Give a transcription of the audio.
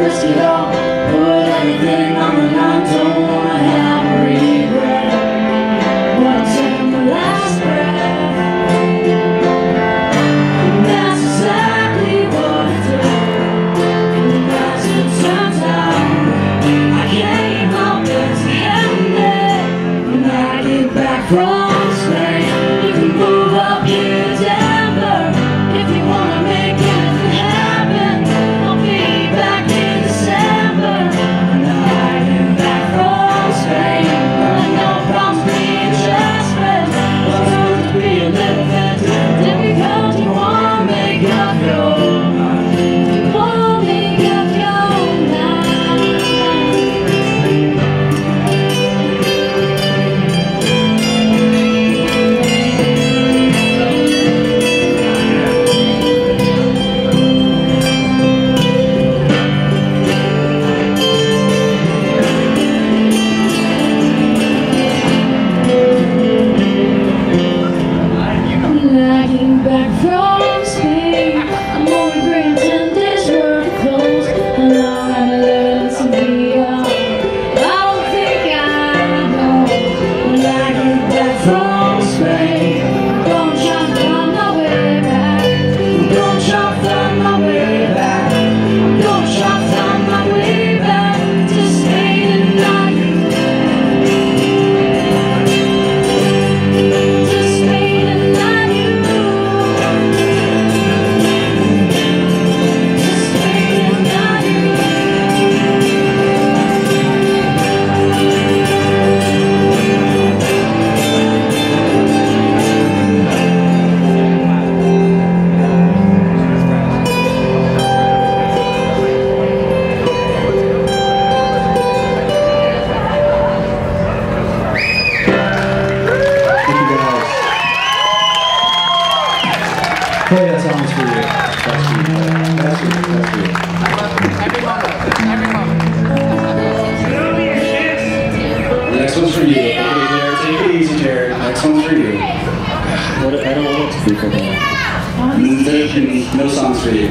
promise you Play that song for you. That's you. That's you. That's you. Every moment. Every. Next one's for you. okay Take it easy, Jared. Next one's for you. I don't want it to be for that. No songs for you.